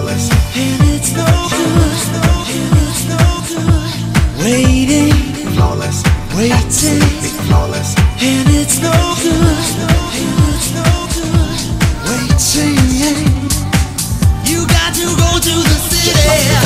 flawless. And it's no good, and it's no good. Waiting, flawless. Waiting, flawless. And it's no good, and it's no good. Waiting, you got to go to the city.